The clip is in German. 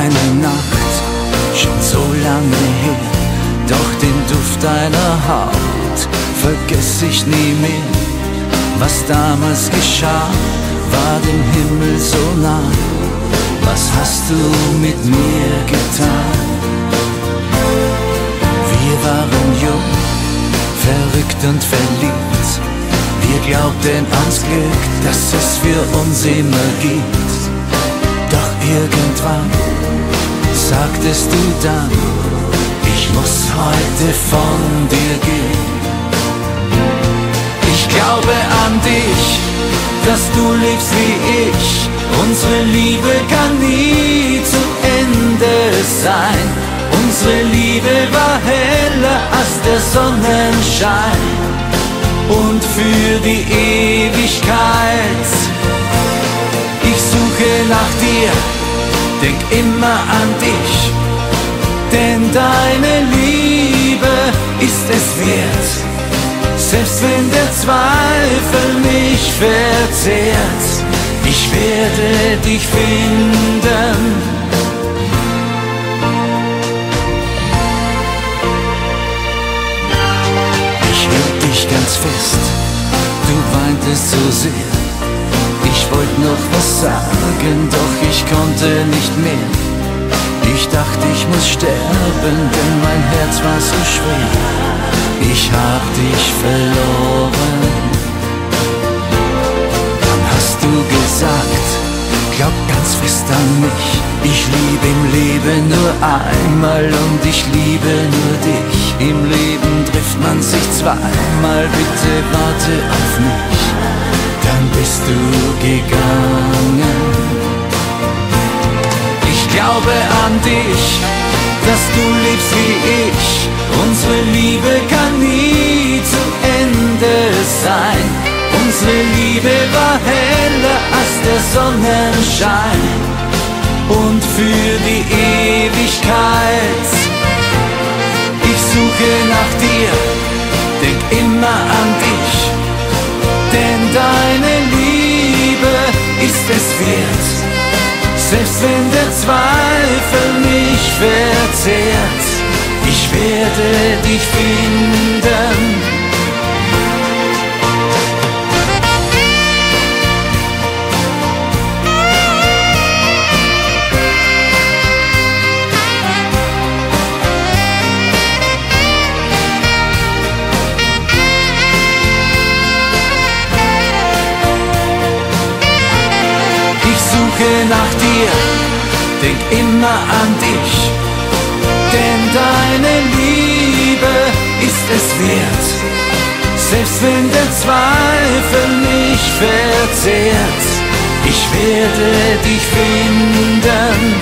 eine Nacht, schon so lange her, doch den Duft deiner Haut vergess ich nie mehr. Was damals geschah, war dem Himmel so nah. Was hast du mit mir getan? Wir waren jung, verrückt und verliebt. Wir glaubten ans Glück, dass es für uns immer gibt. Doch irgendwann sagtest du dann, ich muss heute von dir gehen. Ich glaube an dich, dass du lebst wie ich. Unsere Liebe kann nie zu Ende sein. Unsere Liebe war heller als der Sonnenschein. Und für die Ewigkeit, ich suche nach dir, denk immer an dich. Denn deine Liebe ist es wert. Selbst wenn der Zweifel mich verzehrt, ich werde dich finden. Ich hielt dich ganz fest, du weintest so sehr. Ich wollte noch was sagen, doch ich konnte nicht mehr. Ich dachte, ich muss sterben, denn mein Herz war so schwer. Ich hab dich verloren. Dann hast du gesagt, glaub ganz fest an mich. Ich liebe im Leben nur einmal und ich liebe nur dich. Im Leben trifft man sich zweimal, bitte warte auf mich. Bist du gegangen. Ich glaube an dich, dass du lebst wie ich. Unsere Liebe kann nie zu Ende sein. Unsere Liebe war heller als der Sonnenschein. Und für die Ewigkeit, ich suche nach dir, denk immer an wert. Selbst wenn der Zweifel mich verzehrt, ich werde dich finden. Nach dir, denk immer an dich, denn deine Liebe ist es wert. Selbst wenn der Zweifel mich verzehrt, ich werde dich finden.